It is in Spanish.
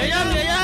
¡Mira ya!